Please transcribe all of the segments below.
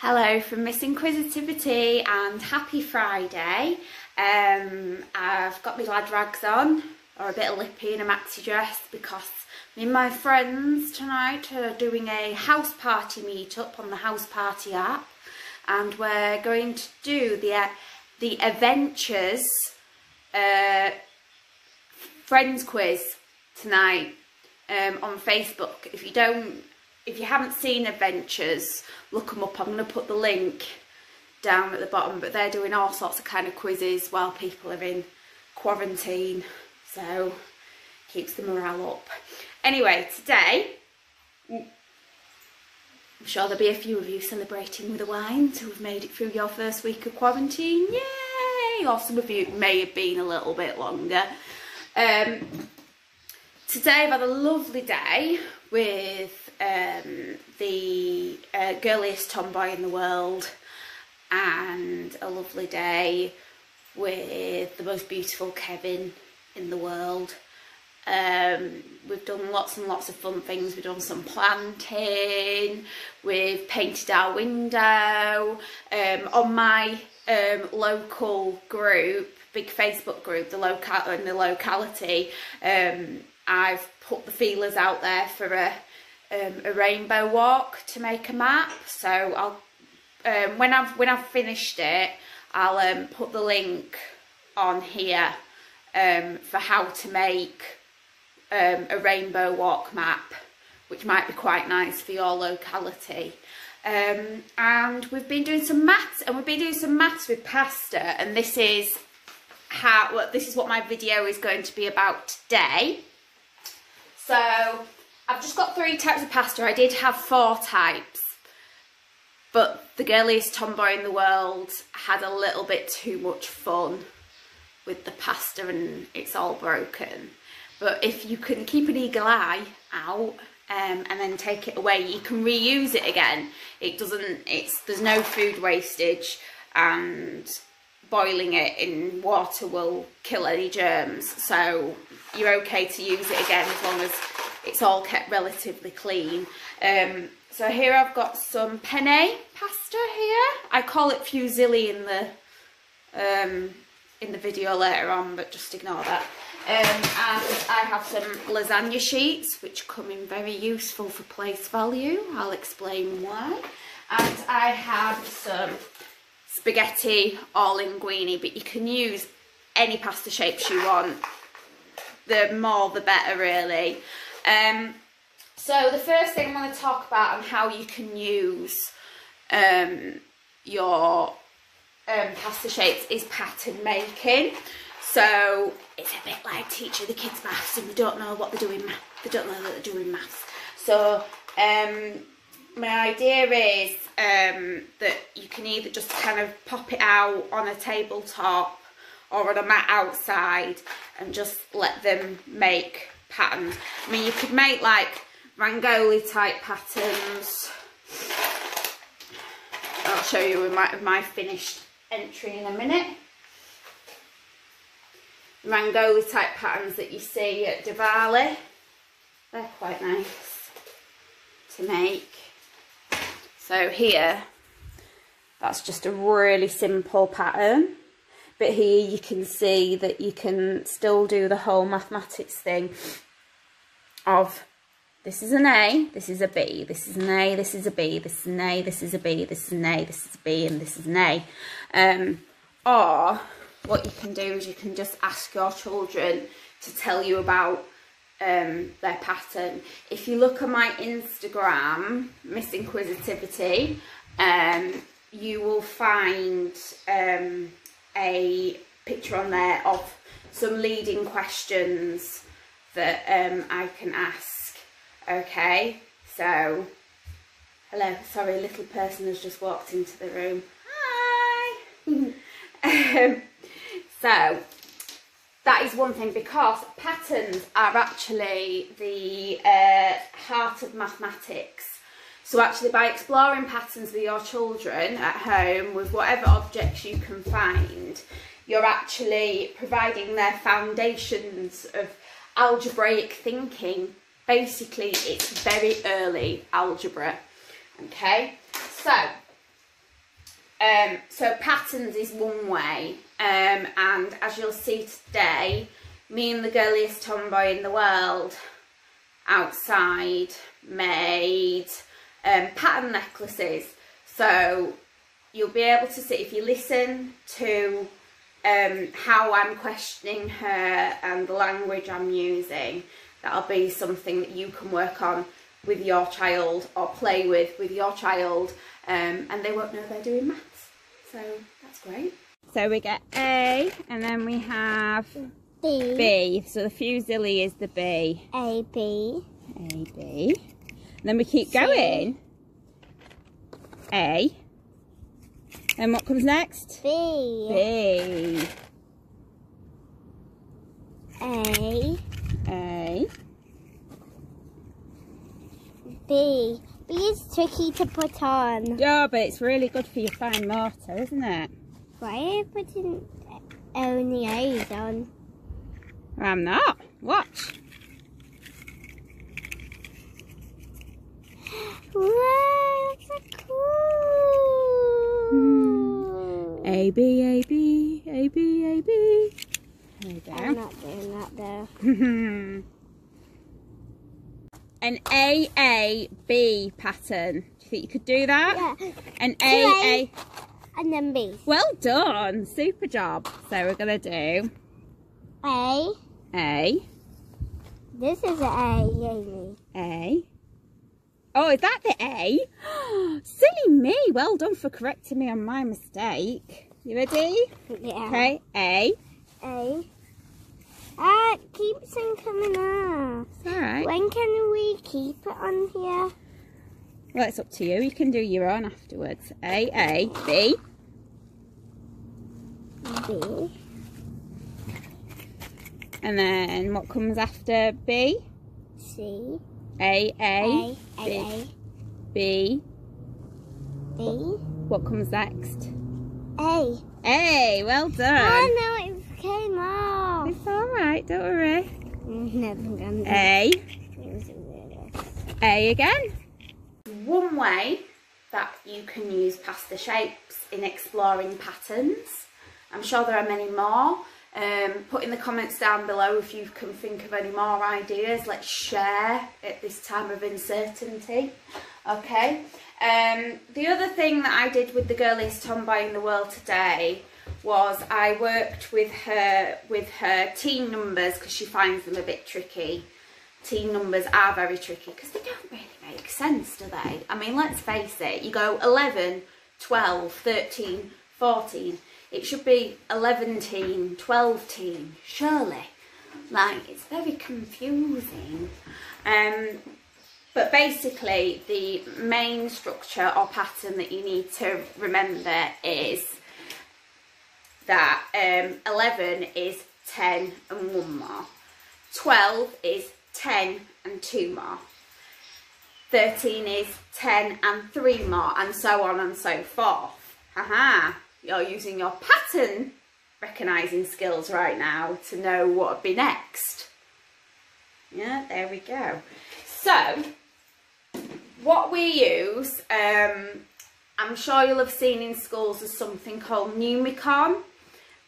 Hello from Miss Inquisitivity and happy Friday. Um, I've got my lad rags on, or a bit of lippy in a maxi dress because me and my friends tonight are doing a house party meetup on the house party app and we're going to do the, uh, the Eventures uh, friends quiz tonight um, on Facebook. If you don't if you haven't seen Eventures, look them up. I'm going to put the link down at the bottom, but they're doing all sorts of kind of quizzes while people are in quarantine, so keeps the morale up. Anyway, today, I'm sure there'll be a few of you celebrating with a wine who have made it through your first week of quarantine. Yay! Or some of you may have been a little bit longer. Um, today I've had a lovely day with um, the uh, girliest tomboy in the world and a lovely day with the most beautiful Kevin in the world. Um, we've done lots and lots of fun things. We've done some planting, we've painted our window. Um, on my um, local group, big Facebook group, the local in the locality, um, I've put the feelers out there for a um, a rainbow walk to make a map. So I'll um, when I've when I've finished it, I'll um, put the link on here um, for how to make um, a rainbow walk map, which might be quite nice for your locality. Um, and we've been doing some maths, and we've been doing some maths with pasta, and this is how well, this is what my video is going to be about today. So I've just got three types of pasta. I did have four types, but the girliest tomboy in the world had a little bit too much fun with the pasta and it's all broken. But if you can keep an eagle eye out um, and then take it away, you can reuse it again. It doesn't, it's, there's no food wastage and boiling it in water will kill any germs. So you're okay to use it again as long as it's all kept relatively clean. Um, so here I've got some penne pasta here. I call it fusilli in the um, in the video later on, but just ignore that. Um, and I have some lasagna sheets, which come in very useful for place value. I'll explain why. And I have some spaghetti or linguine, but you can use any pasta shapes you want. The more the better, really. Um, so the first thing I'm going to talk about on how you can use um, your um, pasta shapes is pattern making. So it's a bit like teaching the kids maths and they don't know what they're doing. They don't know that they're doing maths. So um, my idea is um, that you can either just kind of pop it out on a tabletop or on a mat outside and just let them make patterns. I mean, you could make like Rangoli type patterns. I'll show you my, my finished entry in a minute. Rangoli type patterns that you see at Diwali. They're quite nice to make. So here, that's just a really simple pattern. But here you can see that you can still do the whole mathematics thing of this is an A, this is a B, this is an A, this is a B, this is an A, this is a B, this is an A, this is a B, and this is an A. Um, or what you can do is you can just ask your children to tell you about um, their pattern. If you look at my Instagram, Miss Inquisitivity, um, you will find um, a picture on there of some leading questions that um, I can ask. Okay, so, hello, sorry, a little person has just walked into the room. Hi! um, so, that is one thing because patterns are actually the uh, heart of mathematics. So actually by exploring patterns with your children at home with whatever objects you can find, you're actually providing their foundations of algebraic thinking. Basically, it's very early algebra. Okay, so Um, so patterns is one way, um, and as you'll see today, me and the girliest tomboy in the world outside made um, pattern necklaces. So you'll be able to see if you listen to um, how I'm questioning her and the language I'm using, that'll be something that you can work on with your child or play with with your child um, and they won't know they're doing maths. So that's great. So we get A and then we have B. B. So the Fusilli is the B. A B. A, B. And then we keep going. A. And what comes next? B. B. A. A. B. B is tricky to put on. Yeah, but it's really good for your fine motor, isn't it? Why are you putting uh, only A's on? I'm not. Watch. Wow, that's so cool. Hmm. A, B, A, B, A, B, A, B. There I'm not doing that though. An A, A, B pattern. Do you think you could do that? Yeah. An A, A. A. And then B. Well done. Super job. So we're going to do A. A, This is an A, Amy. A. Oh, is that the A? Silly me. Well done for correcting me on my mistake. You ready? Yeah. Okay. A. A. Ah, it keeps on coming off. It's all right. When can we keep it on here? Well, it's up to you. You can do your own afterwards. A, A, B. B. And then what comes after B? C. A, A, A. B, A. B. B. What comes next? A. A. Well done. Oh no, it came off. It's all right. Don't worry. Never gonna A. A again. One way that you can use pasta shapes in exploring patterns. I'm sure there are many more. Um, put in the comments down below if you can think of any more ideas. Let's share at this time of uncertainty. Okay. Um, the other thing that I did with the girliest tomboy in the world today was I worked with her with her teen numbers because she finds them a bit tricky teen numbers are very tricky because they don't really make sense, do they? I mean, let's face it, you go 11, 12, 13, 14. It should be 11 teen, 12 teen, surely. Like, it's very confusing. Um, but basically, the main structure or pattern that you need to remember is that um, 11 is 10 and 1 more. 12 is 10 and 2 more. 13 is 10 and 3 more, and so on and so forth. Haha, you're using your pattern recognising skills right now to know what would be next. Yeah, there we go. So, what we use, um, I'm sure you'll have seen in schools is something called Numicon,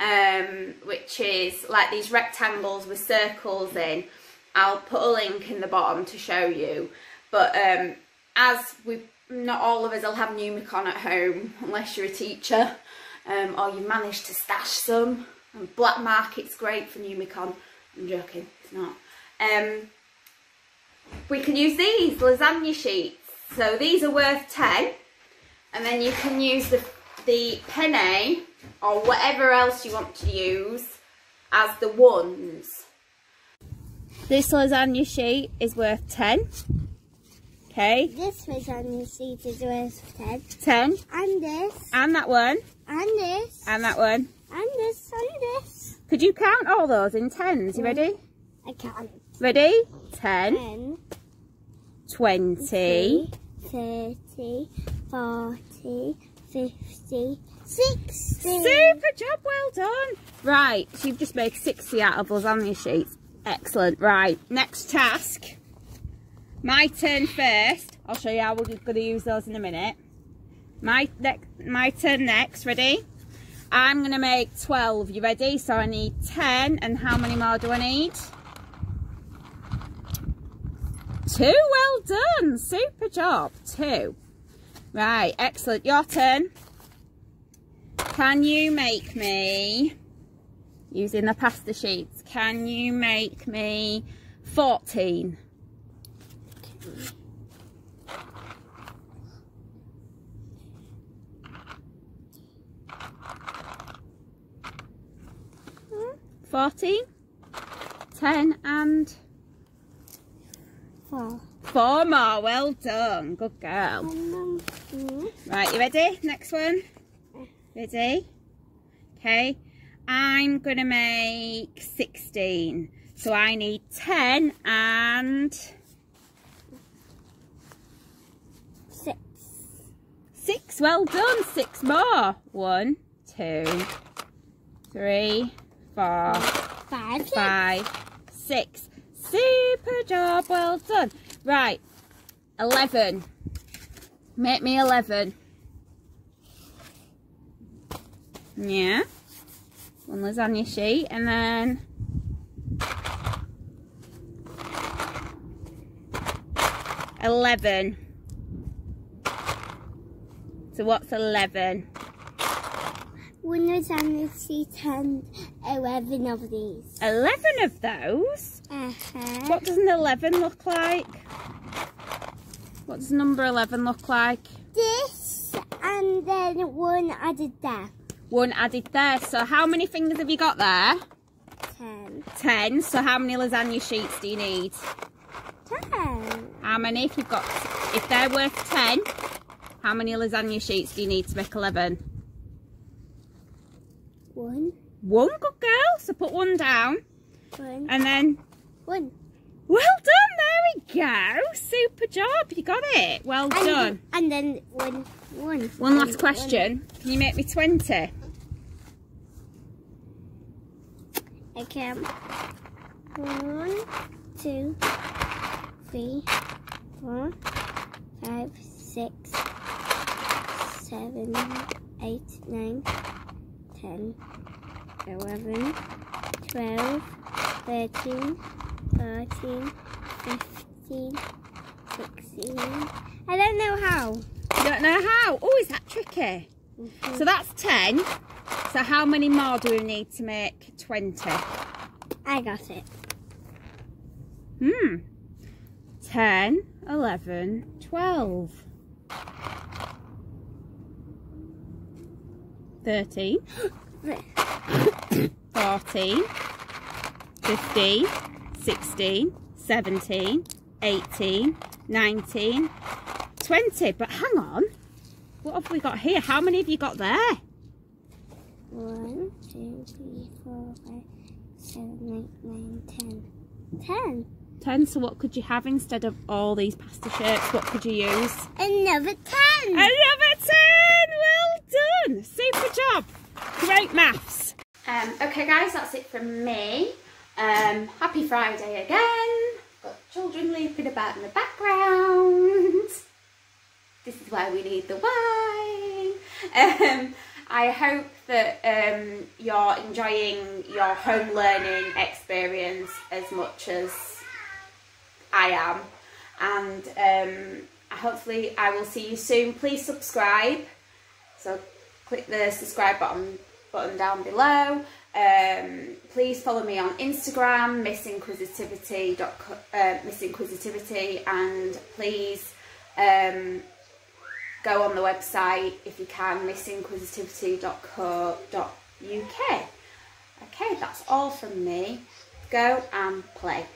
um, which is like these rectangles with circles in. I'll put a link in the bottom to show you. But um, as we, not all of us will have Numicon at home unless you're a teacher um, or you've managed to stash some. And Black Market's great for Numicon. I'm joking, it's not. Um, we can use these lasagna sheets. So these are worth 10 and then you can use the, the penne or whatever else you want to use as the ones. This lasagna sheet is worth 10. Okay, This was sheet is worth 10. 10. And this. And that one. And this. And that one. And this. And this. Could you count all those in tens? You mm. ready? I can't. Ready? 10, 10, 20, 30, 40, 50, 60. Super job, well done. Right, so you've just made 60 out of lasagna sheets. Excellent. Right, next task. My turn first. I'll show you how we're going to use those in a minute. My, my turn next, ready? I'm going to make 12. You ready? So I need 10. And how many more do I need? Two. Well done. Super job. Two. Right. Excellent. Your turn. Can you make me, using the pasta sheets, can you make me 14? Fourteen, ten, and Four. four more. Well done. Good girl. Right, you ready? Next one. Ready? Okay. I'm going to make 16. So I need 10 and Six. 6. Well done. 6 more. One, two, three, four, Five. five, six. Super job. Well done. Right. 11. Make me 11. Yeah. One lasagna sheet and then eleven. So what's eleven? One the sheet and eleven of these. Eleven of those? Uh-huh. What does an eleven look like? What does number eleven look like? This and then one added there. One added there. So how many fingers have you got there? Ten. Ten. So how many lasagna sheets do you need? Ten. How many? If you've got, if they're worth ten, how many lasagna sheets do you need to make eleven? One. One, good girl. So put one down, One. and then One. Well done. There we go. Super job. You got it. Well And, done. and then one. One. One last question. Can you make me twenty? I can. One, two, three, four, five, six, seven, eight, nine, ten, eleven, twelve, thirteen, fourteen, fifteen, sixteen. I don't know how. You don't know how. Oh, is that tricky? So that's ten. So how many more do we need to make twenty? I got it. Hmm. 10, 11, 12. 13, 14, 15, 16, 17, 18, 19, 20. But hang on. What have we got here? How many have you got there? One, two, three, four, five, seven, eight, nine, ten. Ten. 10. So what could you have instead of all these pasta shapes? What could you use? Another ten. Another 10! Well done! Super job! Great maths. Um, okay guys, that's it from me. Um, happy Friday again. Got children leaping about in the background. This is why we need the wine. Um, I hope that um, you're enjoying your home learning experience as much as I am. And um, hopefully I will see you soon. Please subscribe. So click the subscribe button button down below. Um, please follow me on Instagram, Miss Inquisitivity, uh, Miss Inquisitivity, and please um, go on the website if you can, missinquisitivity.co.uk. Okay, that's all from me. Go and play.